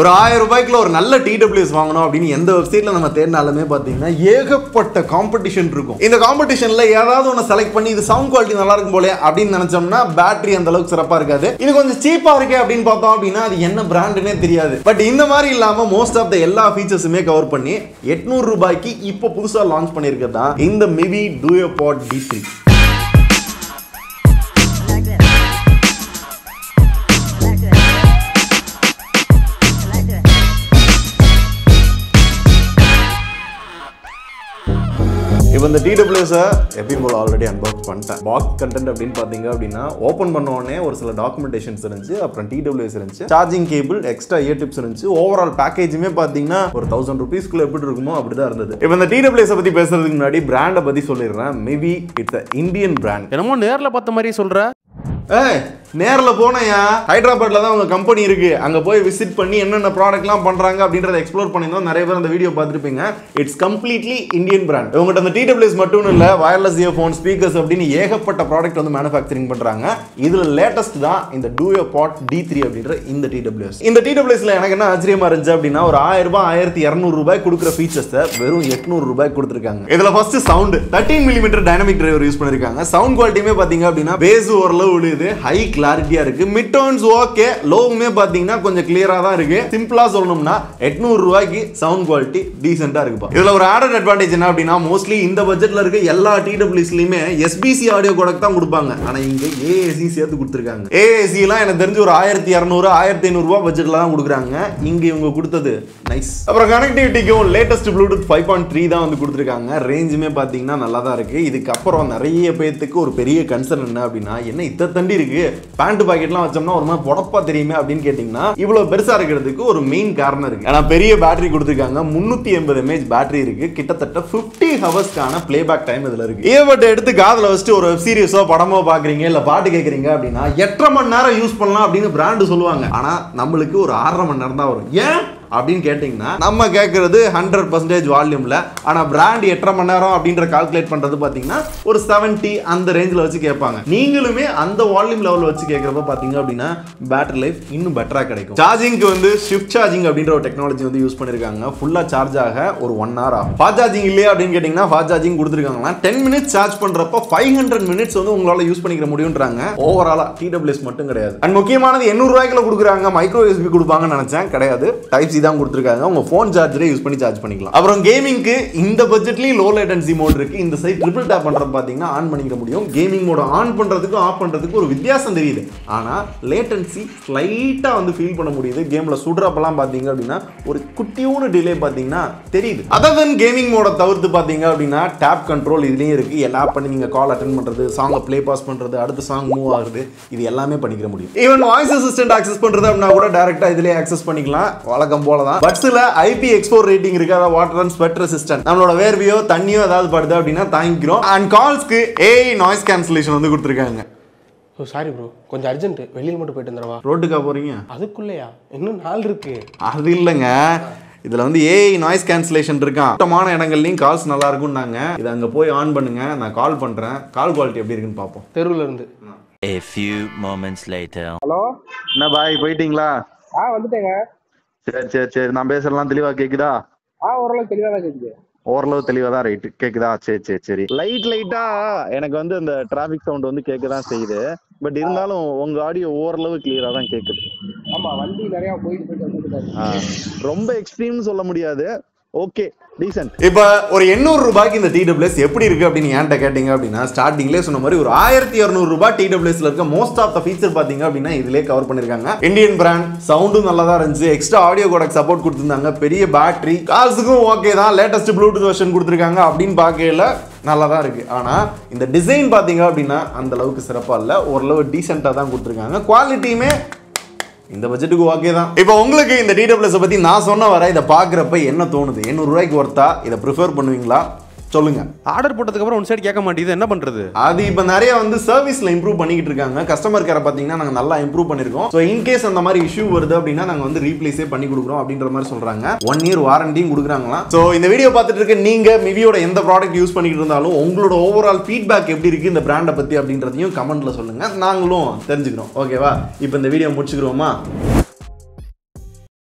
ஒரு ஆயிரம் ரூபாய்க்குள்ள ஒரு நல்ல டிடபிள்யூஎஸ் வாங்கணும் அப்படின்னு எந்த வெப்சைட்ல நம்ம தேடினாலுமே பார்த்தீங்கன்னா ஏகப்பட்ட காம்படிஷன் இருக்கும். இந்த காம்படிஷன்ல ஏதாவது ஒன்று செலக்ட் பண்ணி இது சவுண்ட் குவாலிட்டி நல்லா இருக்கும் போலே அப்படின்னு நினைச்சோம்னா பேட்டரி அந்த அளவுக்கு சிறப்பா இருக்காது. இது கொஞ்சம் சீப்பா இருக்கே அப்படின்னு பார்த்தோம் அப்படின்னா அது என்ன பிராண்டுனே தெரியாது. பட் இந்த மாதிரி இல்லாம மோஸ்ட் ஆஃப் த எல்லா ஃபீச்சர்ஸுமே கவர் பண்ணி எட்நூறு ரூபாய்க்கு இப்போ புதுசா லான்ச் பண்ணியிருக்கிறது தான் இந்த Mivi Duo Pod D three இந்த டிடபிள்யூஸை எப்பயும் போல ஆல்ரெடி அன்பாக்ஸ் பண்ணிட்டேன். பாக்ஸ் கண்டென்ட் அப்படின்னு பார்த்தீங்க அப்படின்னா ஓப்பன் பண்ண உடனே ஒரு சில டாக்குமெண்டேஷன்ஸ் இருந்துச்சு அப்புறம் டிடபிள்யூஎஸ் இருந்துச்சு charging cable extra ear tips இருந்துச்சு. ஓவரால் பேக்கேஜுமே பார்த்தீங்கன்னா ஒரு தௌசண்ட் ருபீஸ்க்குள்ள எப்படி இருக்குமோ அப்படி தான் இருந்தது. இப்போ இந்த டிடபிள்யூஎஸ் பற்றி பேசுறதுக்கு முன்னாடி பிராண்டை பற்றி சொல்லிடுறேன். Maybe it's a Indian brand என்னமோ நேர்ல பார்த்த மாதிரி சொல்ற. ஏய் நேரில் போனேயா ஹைதராபாத்தில் தான் உங்கள் கம்பெனி இருக்குது அங்கே போய் விசிட் பண்ணி என்னென்ன ப்ராடக்ட்லாம் பண்ணுறாங்க அப்படின்றத எக்ஸ்ப்ளோர் பண்ணியிருந்தோம். நிறைய பேர் அந்த வீடியோ பார்த்துருப்பீங்க. இட்ஸ் கம்ப்ளீட்லி இந்தியன் பிராண்ட் இவங்ககிட்ட அந்த டிடபிள்யூஎஸ் மட்டும் இல்லை வயர்லெஸ் இயர்ஃபோன் ஸ்பீக்கர்ஸ் அப்படின்னு ஏகப்பட்ட ப்ராடக்ட் வந்து மேனுஃபேக்சரிங் பண்ணுறாங்க இதில் லேட்டஸ்ட் தான் இந்த டூயோ பாட் டி த்ரீ அப்படின்ற இந்த டிடபிள்யூஎஸ் இந்த டிடபிள்யூஎஸ்ல எனக்கு என்ன ஆச்சரியமா இருந்துச்சு அப்படின்னா ஒரு ஆயிரம் ரூபாய் ஆயிரத்தி இரநூறு ரூபாய் கொடுக்குற ஃபீச்சர்ஸை வெறும் எட்நூறு ரூபாய் கொடுத்துருக்காங்க. இதில் first sound thirteen millimetre dynamic driver use பண்ணியிருக்காங்க சவுண்ட் குவாலிட்டியுமே பார்த்தீங்க அப்படின்னா பேஸ் ஓரளவு விழுது ஹை கிளாரிட்டியா இருக்கு. மிட் டோன்ஸ் ஓகே லோவுமே பாத்தீங்கன்னா கொஞ்சம் கிளியரா தான் இருக்கு. சிம்பிளா சொல்லணும்னா எட்நூறு ரூபாய்க்கு சவுண்ட் குவாலிட்டி டீசெண்டா இருக்குப்பா. இதுல ஒரு ஆடட் அட்வான்டேஜ் என்ன அப்படின்னா மோஸ்ட்லி இந்த பட்ஜெட்ல இருக்க எல்லா டிடபிள்யூஸ்லயுமே எஸ்பிசி ஆடியோ கோடக் தான் கொடுப்பாங்க. ஆனா இங்க ஏஏசி சேர்த்து கொடுத்துருக்காங்க. ஏஏசி எல்லாம் எனக்கு தெரிஞ்சு ஒரு ஆயிரத்தி இரநூறு ஆயிரத்தி ஐநூறு ரூபாய் பட்ஜெட்ல தான் கொடுக்குறாங்க. இங்க இவங்க கொடுத்தது நைஸ் அப்புறம் கனெக்டிவிட்டிக்கும் latest bluetooth five point three தான் வந்து கொடுத்துருக்காங்க. ரேஞ்சுமே பார்த்தீங்கன்னா நல்லா தான் இருக்கு இதுக்கப்புறம் நிறைய பேர்த்துக்கு ஒரு பெரிய கன்சர்ன் என்ன அப்படின்னா என்ன இத்த தண்டி இருக்கு? பேண்ட் பாக்கெட்லாம் வச்சோம்னா ஒரு மாதிரி புடப்பா தெரியுமே அப்படின்னு கேட்டிங்கன்னா இவ்வளோ பெருசாக இருக்கிறதுக்கு ஒரு மெயின் காரணம் இருக்குது ஆனால் பெரிய பேட்டரி கொடுத்துருக்காங்க. முந்நூற்றி எண்பது எம்ஏஹெச் பேட்டரி இருக்குது கிட்டத்தட்ட ஃபிஃப்டி ஹவர்ஸ்க்கான பிளேபேக் டைம் இதில் இருக்குது ஏவட்டை எடுத்து காதில் வச்சுட்டு ஒரு வெப் சீரிஸோ படமோ பார்க்குறீங்க இல்லை பாட்டு கேட்குறீங்க அப்படின்னா எட்டரை மணி நேரம் யூஸ் பண்ணலாம் அப்படின்னு பிராண்டு சொல்லுவாங்க. ஆனால் நம்மளுக்கு ஒரு ஆறரை மணி நேரம் தான் வரும். ஏன்? அப்படின்னு கேட்டிங்கன்னா நம்ம கேட்குறது ஹண்ட்ரட் பர்சன்டேஜ் வால்யூமில் ஆனால் பிராண்ட் எட்டரை மணி நேரம் அப்படின்ற கால்குலேட் பண்ணுறது பார்த்தீங்கன்னா ஒரு செவன்ட்டி அந்த ரேஞ்சில் வச்சு கேட்பாங்க. நீங்களுமே அந்த வால்யூம் லெவலில் வச்சு கேட்குறப்ப பார்த்தீங்க அப்படின்னா பேட்டரி லைஃப் இன்னும் பெட்டராக கிடைக்கும். சார்ஜிங்க்கு வந்து ஷிஃப்ட் சார்ஜிங் அப்படின்ற ஒரு டெக்னாலஜி வந்து யூஸ் பண்ணியிருக்காங்க ஃபுல்லாக சார்ஜ் ஆக ஒரு ஒன் ஹவர் ஆகும். ஃபாஸ்ட் சார்ஜிங் இல்லையா அப்படின்னு கேட்டிங்கன்னா ஃபாஸ்ட் சார்ஜிங் கொடுத்துருக்காங்கன்னா டென் மினிட்ஸ் சார்ஜ் பண்ணுறப்போ ஃபைவ் ஹண்ட்ரட் மினிட்ஸ் வந்து உங்களால் யூஸ் பண்ணிக்கிற முடியுன்றாங்க ஓவராலாக டிடபிள்யூஎஸ் மட்டும் கிடையாது. அண்ட் முக்கியமானது எண்ணூறு ரூபாய்க்குள்ள கொடுக்குறாங்க. மைக்ரோ யூஸ்பி கொடுப்பாங்கன்னு நினச்சேன். கிடையாது. டைப் சி தான் கொடுத்துருக்காங்க. உங்கள் ஃபோன் சார்ஜரே யூஸ் பண்ணி சார்ஜ் பண்ணிக்கலாம். அப்புறம் கேமிங்க்கு இந்த பட்ஜெட்லேயும் லோ லேட்டன்சி மோட் இருக்குது இந்த சைட் ட்ரிபிள் டேப் பண்ணுறது பார்த்தீங்கன்னா ஆன் பண்ணிக்க முடியும். கேமிங் மோட ஆன் பண்ணுறதுக்கும் ஆஃப் பண்ணுறதுக்கு ஒரு வித்தியாசம் தெரியுது. ஆனால் லேட்டன்சி ஸ்லைட்டாக வந்து ஃபீல் பண்ண முடியுது. கேமில் சுடுறப்பெல்லாம் பார்த்தீங்க அப்படின்னா ஒரு குட்டியூன டிலே பார்த்தீங்கன்னா தெரியுது. அதர் தென் கேமிங் மோட தவிர்த்து பார்த்தீங்க அப்படின்னா டேப் கண்ட்ரோல் இதுலேயும் இருக்குது எல்லா பண்ணி நீங்கள் கால் அட்டன் பண்ணுறது சாங்கை ப்ளே பாஸ் பண்ணுறது அடுத்த சாங் மூவ் ஆகுது. இது எல்லாமே பண்ணிக்கிற முடியும். ஈவன் வாய்ஸ் அசிஸ்டன்ட் ஆக்சஸ் பண்ணுறது அப்படின்னா கூட டேரெக்டாக இதிலே ஆக்சஸ் பண்ணிக்கலாம். வழக்கம் தான் பட்ஸ்ல ஐபி எக்ஸ்போர் ரேட்டிங் இருக்கு அதாவது வாட்டர் அண்ட் ஸ்வெட் ரெசிஸ்டன்ட் நம்மளோட வேர்வையோ தண்ணியோ ஏதாவது படுது அப்படின்னா தாங்கிக்கிறோம் அண்ட் கால்ஸ்க்கு ஏஐ நாய்ஸ் கேன்சலேஷன் வந்து கொடுத்துருக்காங்க. ஓ சாரி ப்ரோ கொஞ்சம் அர்ஜென்ட் வெளியில் மட்டும் போயிட்டு வந்துடவா? ரோட்டுக்கா போறீங்க? அதுக்குள்ளேயா? இன்னும் நாள் இருக்கு. அது இல்லைங்க. இதுல வந்து ஏஐ நாய்ஸ் கேன்சலேஷன் இருக்கான் கூட்டமான இடங்கள்லயும் கால்ஸ் நல்லா இருக்கும்னாங்க. இதை அங்க போய் ஆன் பண்ணுங்க. நான் கால் பண்றேன். கால் குவாலிட்டி எப்படி இருக்குன்னு பார்ப்போம். தெருவில் இருந்து. A few moments later. என்ன பாய் போயிட்டீங்களா? ஆ வந்துட்டேங்க. சரி சரி சரி. நான் பேசுறலாம் தெளிவா கேக்குதா? ஆ ஓரளவு தெளிவாக தான் கேட்குது ஓரளவு தெளிவா தான் ரைட் கேக்குதா? சரி சரி சரி. லைட் லைட்டா எனக்கு வந்து அந்த டிராபிக் சவுண்ட் வந்து கேட்க தான் செய்யுது. பட் இருந்தாலும் உங்க ஆடியோ ஓரளவு கிளியரா தான் கேக்குது. ஆமா வண்டி நிறையா போயிட்டு போயிட்டு வந்துட்டு ஆ, ரொம்ப எக்ஸ்ட்ரீம் சொல்ல முடியாது. ஓகே டீசென்ட் இப்போ ஒரு எண்ணூறு ரூபாய்க்கு இந்த டிடபிள்யூஎஸ் எப்படி இருக்கு அப்படின்னு ஏன்ட்ட கேட்டீங்க அப்படின்னா ஸ்டார்டிங்லேயே சொன்ன மாதிரி ஒரு ஆயிரத்தி இரநூறு ரூபாய் டிடபிள்யூஎஸ்ல இருக்க மோஸ்ட் ஆஃப் த ஃபீச்சர் பார்த்தீங்க அப்படின்னா இதுலேயே கவர் பண்ணிருக்காங்க. இந்தியன் பிராண்ட் சவுண்டும் நல்லா தான் இருந்துச்சு. எக்ஸ்ட்ரா ஆடியோ கோடக் சப்போர்ட் கொடுத்துருந்தாங்க. பெரிய பேட்டரி கால்ஸுக்கும் ஓகே தான். லேட்டஸ்ட் ப்ளூடூத் வெர்ஷன் கொடுத்துருக்காங்க அப்படின்னு பார்க்கல நல்லா தான் இருக்குது ஆனால் இந்த டிசைன் பார்த்தீங்க அப்படின்னா அந்த அளவுக்கு சிறப்பாக இல்லை. ஓரளவு டீசெண்டாக தான் கொடுத்துருக்காங்க. குவாலிட்டியுமே இந்த பட்ஜெட்டுக்கு ஓகே தான். இப்போ உங்களுக்கு இந்த டிடபிள்யூஎஸ் பற்றி நான் சொன்ன வர இதை பார்க்குறப்ப என்ன தோணுது? எண்ணூறு ரூபாய்க்கு ஒர்த்தா இதை ப்ரிஃபர் பண்ணுவீங்களா? சொல்லுங்க. ஆர்டர் போட்டதுக்கு அப்புறம் ஒன் சைடு கேட்க மாட்டேங்குது. என்ன பண்றது? அது இப்போ நிறைய வந்து சர்வீஸ்ல இம்ப்ரூவ் பண்ணிக்கிட்டு இருக்காங்க. கஸ்டமர் கேரை பார்த்தீங்கன்னா நாங்கள் நல்லா இம்ப்ரூவ் பண்ணிருக்கோம். ஸோ இன்கேஸ் அந்த மாதிரி இஷ்யூ வருது அப்படின்னா நாங்கள் வந்து ரீப்ளேஸே பண்ணி கொடுக்குறோம் அப்படின்ற மாதிரி சொல்றாங்க. ஒன் இயர் வாரண்டியும் கொடுக்குறாங்களாம். ஸோ இந்த வீடியோ பார்த்துட்டு இருக்க நீங்க மிவியோட எந்த ப்ராடக்ட் யூஸ் பண்ணிட்டு இருந்தாலும் உங்களோட ஓவரால் ஃபீட்பேக் எப்படி இருக்கு இந்த பிராண்டை பத்தி அப்படின்றதையும் கமெண்ட்ல சொல்லுங்க. நாங்களும் தெரிஞ்சுக்கிறோம். ஓகேவா இப்போ இந்த வீடியோ முடிச்சுக்கிறோமா?